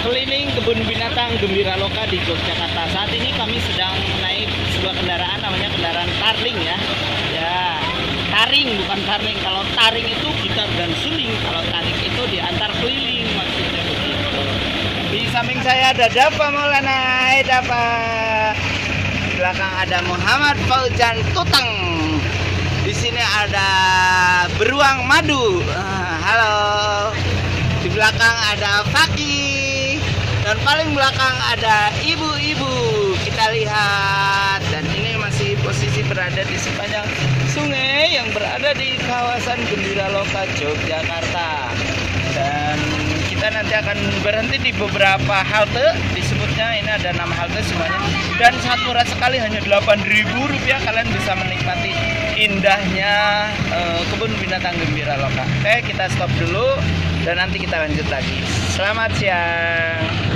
keliling kebun binatang Gembira Loka di Yogyakarta. Saat ini kami sedang naik sebuah kendaraan namanya kendaraan Tarling ya. Ya, taring bukan tarling. Kalau taring itu gitar dan suling, kalau taring itu diantar keliling maksudnya begitu. Di samping saya ada Dapa Maulana, hai Dapa. Di belakang ada Muhammad Fauzan Tutang. Di sini ada beruang madu. Ah, halo. Di belakang ada Faki. Dan paling belakang ada ibu-ibu. Kita lihat. Dan ini masih posisi berada di sepanjang sungai yang berada di kawasan Gembira Loka Yogyakarta. Dan kita nanti akan berhenti di beberapa halte. Disebutnya ini ada enam halte semuanya. Dan sangat murah sekali hanya 8.000 rupiah. Kalian bisa menikmati indahnya eh, kebun binatang Gembira Loka. Oke kita stop dulu. Dan nanti kita lanjut lagi. Selamat siang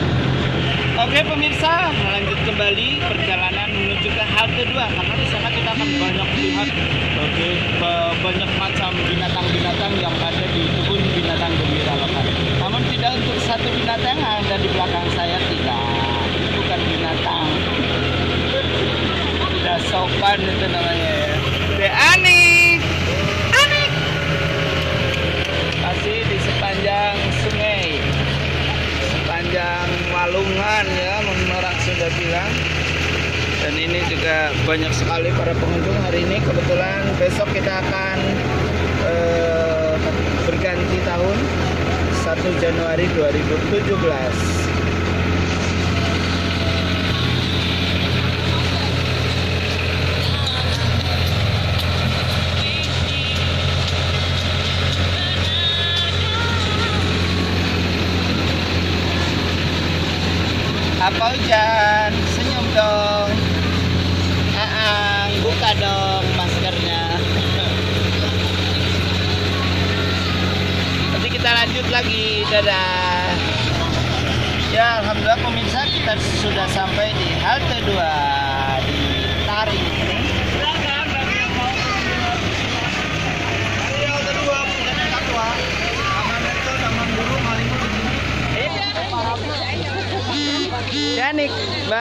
Oke pemirsa, lanjut kembali perjalanan menuju ke halte 2 karena di sana kita akan banyak melihat oke, ba- banyak macam binatang-binatang yang ada di kebun binatang Gembira Loka. Namun tidak untuk satu binatang yang ada di belakang saya tidak. Bukan binatang. Tidak sopan itu namanya. ya. Walungan ya orang sudah bilang. Dan ini juga banyak sekali para pengunjung hari ini. Kebetulan besok kita akan eh, berganti tahun 1 Januari 2017 apa hujan? Senyum dong. Aang buka dong maskernya. Nanti kita lanjut lagi dadah. Ya alhamdulillah pemirsa kita sudah sampai di halte 2 organic